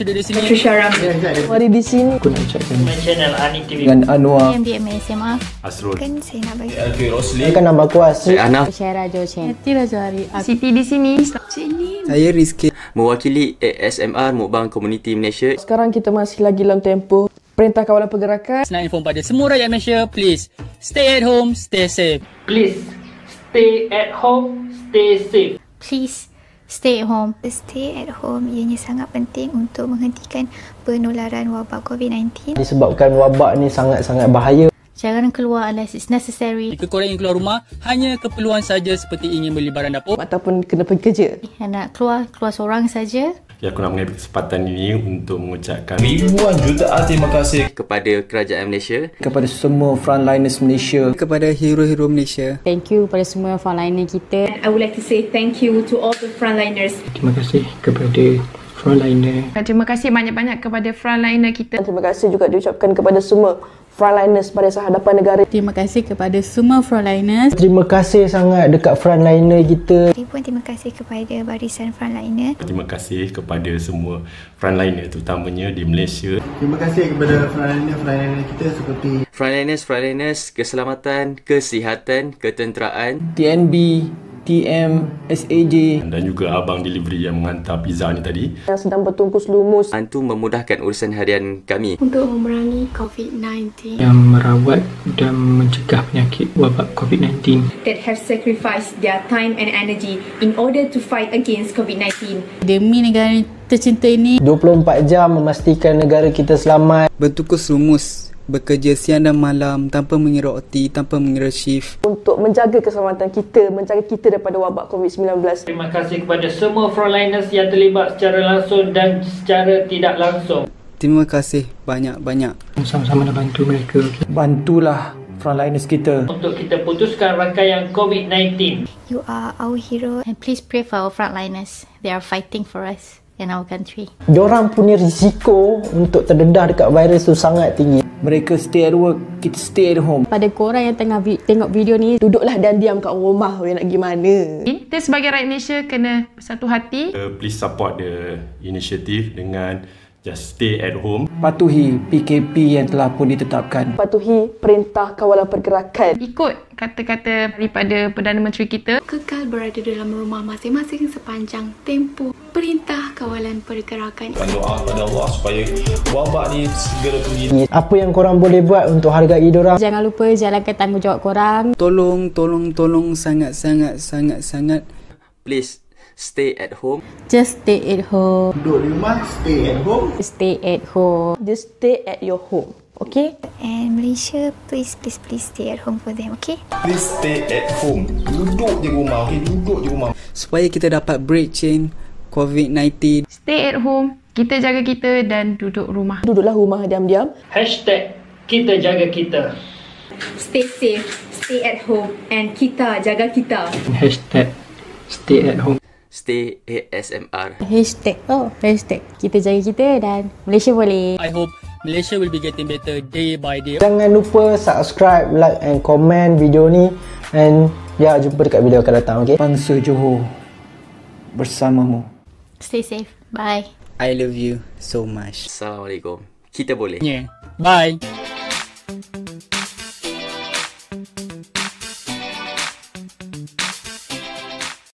Sudah di sini. Patricia Ramzan. Mari di sini. Aku nak cakap Channel Ani TV. dengan Anwar. MBMA SMA Asrul. kan saya nak bagi Saya kan nambah kuas. Anaf Syara Jochen. Siti di sini. Saya Rizky. mewakili ASMR Mukbang Community Malaysia. Sekarang kita masih lagi dalam tempoh Perintah Kawalan Pergerakan. Nak inform pada semua rakyat Malaysia, please stay at home, stay safe. Please stay at home, stay safe. please stay at home stay at home ianya sangat penting untuk menghentikan penularan wabak COVID-19 Disebabkan wabak ni sangat-sangat bahaya. jangan keluar unless it's necessary Jika korang ingin keluar rumah, hanya keperluan saja seperti ingin beli barang dapur. Ataupun kena pergi kerja. nak keluar keluar seorang saja Ya, aku nak mengambil kesempatan ini untuk mengucapkan Ribuan jutaan terima kasih kepada kerajaan Malaysia Kepada semua frontliners Malaysia. Kepada hero-hero Malaysia. Thank you pada semua frontliner kita. I would like to say thank you to all the frontliners. Terima kasih kepada frontliner. Terima kasih banyak-banyak kepada frontliner kita. Dan terima kasih juga diucapkan kepada semua frontliners pada hadapan negara. Terima kasih kepada semua frontliners. Terima kasih sangat dekat frontliner kita. ribuan terima kasih kepada barisan frontliner Terima kasih kepada semua frontliner terutamanya di Malaysia. Terima kasih kepada frontliner-frontliner kita seperti Frontliners, frontliners, keselamatan, kesihatan, ketenteraan. TNB, TM, SAJ. Dan juga abang delivery yang menghantar pizza ni tadi. Yang sedang bertungkus lumus. Bantu memudahkan urusan harian kami. Untuk memerangi COVID-19. Yang merawat dan mencegah penyakit wabak COVID-19. That have sacrificed their time and energy in order to fight against COVID-19. Demi negara tercinta ini, 24 jam memastikan negara kita selamat. Bertukus rumus. Bekerja siang dan malam tanpa mengira OT, tanpa mengira shift. Untuk menjaga keselamatan kita, menjaga kita daripada wabak COVID-19. Terima kasih kepada semua frontliners yang terlibat secara langsung dan secara tidak langsung. Terima kasih banyak-banyak. Sama-sama nak bantu mereka. Bantulah frontliners kita. Untuk kita putuskan rangkaian COVID-19. you are our hero and please pray for our frontliners they are fighting for us in our country Diorang punya risiko untuk terdedah dekat virus tu sangat tinggi. Mereka stay at work, kita stay at home. Pada korang yang tengah vi- tengok video ni, duduklah dan diam kat rumah. Weh nak gimana? Kita sebagai rakyat Malaysia kena bersatu hati. Uh, please support the initiative dengan just stay at home. Patuhi PKP yang telah pun ditetapkan. Patuhi Perintah Kawalan Pergerakan. Ikut kata-kata daripada Perdana Menteri kita. kekal berada dalam rumah masing-masing sepanjang tempoh Perintah Kawalan Pergerakan. Dan doa kepada Allah supaya wabak ni segera pergi Apa yang korang boleh buat untuk hargai diorang? Jangan lupa jalankan tanggungjawab korang. Tolong, tolong, tolong sangat-sangat, sangat-sangat. Please stay at home. Just stay at home. duduk di rumah, stay at home. Stay at home. Just stay at your home. Okay? and Malaysia please please please stay at home for them okay Please stay at home Duduk je rumah okay? Duduk je rumah Supaya kita dapat break chain COVID-19. Stay at home. Kita jaga kita dan duduk rumah. Duduklah rumah diam-diam. Hashtag kita jaga kita. Stay safe. Stay at home. And kita jaga kita. Hashtag stay at home. Stay ASMR. Hashtag. Oh, hashtag. Kita jaga kita dan Malaysia boleh. I hope Malaysia will be getting better day by day. Jangan lupa subscribe, like and comment video ni. And ya, jumpa dekat video akan datang. Okay? Bangsa Johor bersamamu. stay safe bye I love you so much. Assalamualaikum. Kita boleh. Yeah. Bye.